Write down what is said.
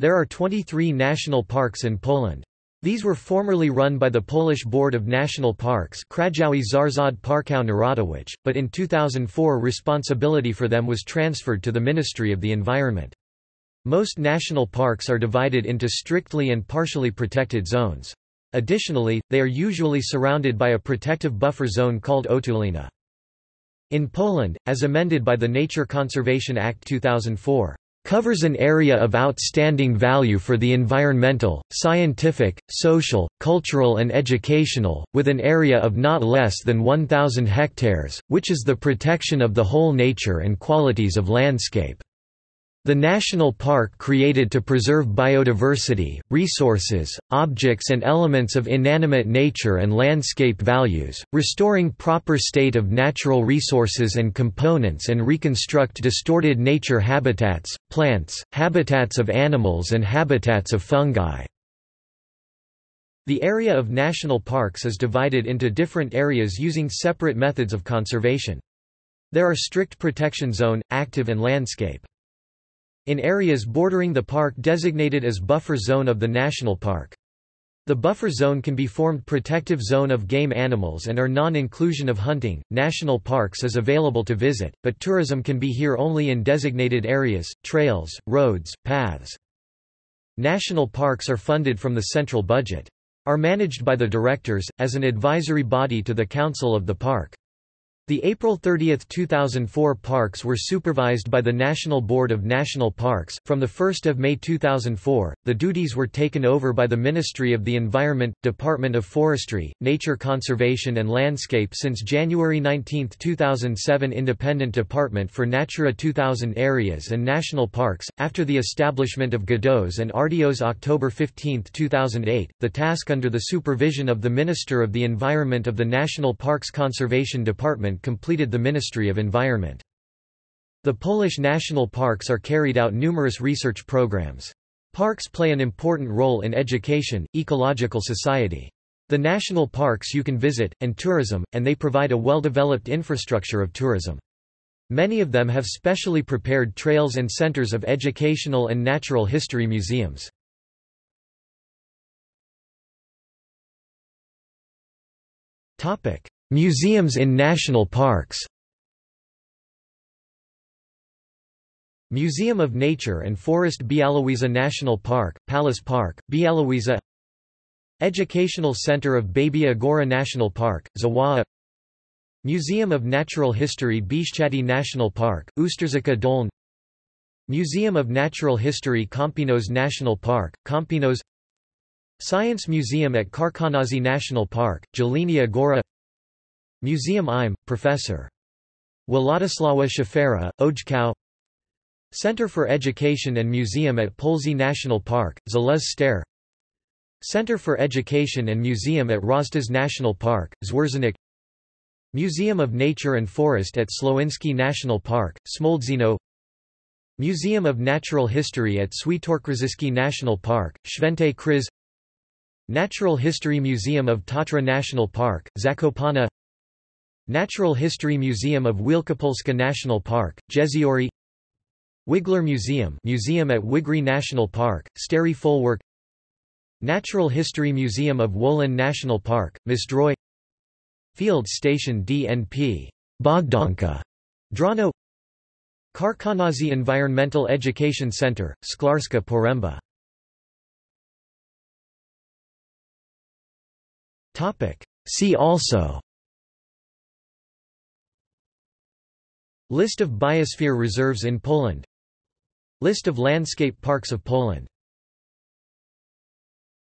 There are 23 national parks in Poland. These were formerly run by the Polish Board of National Parks Krajowy Zarząd Parków Narodowych, but in 2004 responsibility for them was transferred to the Ministry of the Environment. Most national parks are divided into strictly and partially protected zones. Additionally, they are usually surrounded by a protective buffer zone called Otulina. In Poland, as amended by the Nature Conservation Act 2004, covers an area of outstanding value for the environmental, scientific, social, cultural and educational, with an area of not less than 1,000 hectares, which is the protection of the whole nature and qualities of landscape. The national park created to preserve biodiversity, resources, objects and elements of inanimate nature and landscape values, restoring proper state of natural resources and components and reconstruct distorted nature habitats, plants, habitats of animals and habitats of fungi. The area of national parks is divided into different areas using separate methods of conservation. There are strict protection zone, active and landscape. In areas bordering the park designated as buffer zone of the national park. The buffer zone can be formed protective zone of game animals and are non-inclusion of hunting. National parks is available to visit, but tourism can be here only in designated areas, trails, roads, paths. National parks are funded from the central budget. Are managed by the directors, as an advisory body to the council of the park. The April 30, 2004 parks were supervised by the National Board of National Parks. From the 1 May 2004, the duties were taken over by the Ministry of the Environment, Department of Forestry, Nature Conservation and Landscape since January 19, 2007 Independent Department for Natura 2000 Areas and National Parks. After the establishment of GDOS and RDOs October 15, 2008, the task under the supervision of the Minister of the Environment of the National Parks Conservation Department completed the Ministry of Environment. The Polish national parks are carried out numerous research programs. Parks play an important role in education, ecological society. The national parks you can visit, and tourism, and they provide a well-developed infrastructure of tourism. Many of them have specially prepared trails and centers of educational and natural history museums. Museums in national parks. Museum of Nature and Forest Białowieża National Park, Palace Park, Białowieża Educational Center of Babia Góra National Park, Zawała Museum of Natural History Bieszczady National Park, Ustrzyki Dolne Museum of Natural History Kampinos National Park, Kampinos Science Museum at Karkonosze National Park, Jelenia Góra Museum im, Professor. Władysława Szafera, Ojców Center for Education and Museum at Poleski National Park, Stare Center for Education and Museum at Roztocze National Park, Zwierzyniec Museum of Nature and Forest at Słowiński National Park, Smołdzino Museum of Natural History at Świętokrzyski National Park, Święty Krzyż. Natural History Museum of Tatra National Park, Zakopane Natural History Museum of Wielkopolska National Park, Jeziory Wigler Museum Museum at Wigry National Park, Stary Folwark Natural History Museum of Wolin National Park, Misdroy Field Station DNP Bogdanka, Drawno Karkonosze Environmental Education Center, Szklarska Poręba See also List of biosphere reserves in Poland. List of landscape parks of Poland